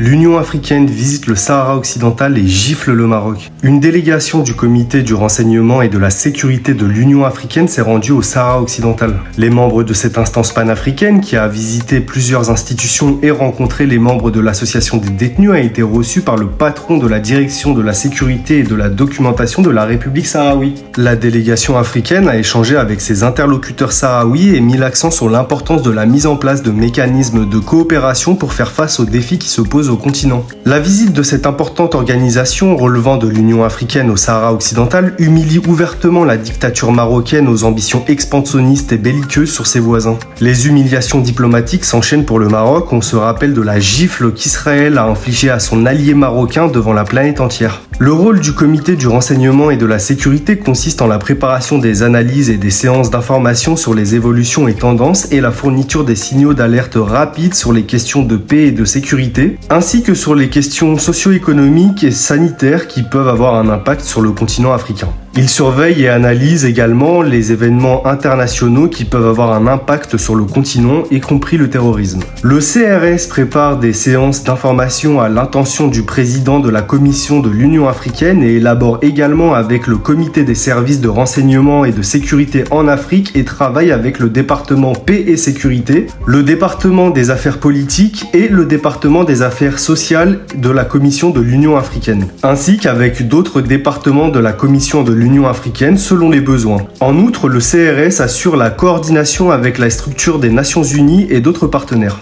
L'Union africaine visite le Sahara occidental et gifle le Maroc. Une délégation du comité du renseignement et de la sécurité de l'Union africaine s'est rendue au Sahara occidental. Les membres de cette instance panafricaine, qui a visité plusieurs institutions et rencontré les membres de l'association des détenus, a été reçue par le patron de la direction de la sécurité et de la documentation de la République sahraoui. La délégation africaine a échangé avec ses interlocuteurs sahraouis et mis l'accent sur l'importance de la mise en place de mécanismes de coopération pour faire face aux défis qui se posent continent. La visite de cette importante organisation relevant de l'Union africaine au Sahara occidental humilie ouvertement la dictature marocaine aux ambitions expansionnistes et belliqueuses sur ses voisins. Les humiliations diplomatiques s'enchaînent pour le Maroc, on se rappelle de la gifle qu'Israël a infligée à son allié marocain devant la planète entière. Le rôle du comité du renseignement et de la sécurité consiste en la préparation des analyses et des séances d'information sur les évolutions et tendances et la fourniture des signaux d'alerte rapides sur les questions de paix et de sécurité, ainsi que sur les questions socio-économiques et sanitaires qui peuvent avoir un impact sur le continent africain. Il surveille et analyse également les événements internationaux qui peuvent avoir un impact sur le continent, y compris le terrorisme. Le CRS prépare des séances d'information à l'intention du président de la Commission de l'Union africaine et élabore également avec le Comité des services de renseignement et de sécurité en Afrique et travaille avec le département paix et sécurité, le département des affaires politiques et le département des affaires sociales de la Commission de l'Union africaine, ainsi qu'avec d'autres départements de la Commission de l'Union africaine selon les besoins. En outre, le CRS assure la coordination avec la structure des Nations Unies et d'autres partenaires.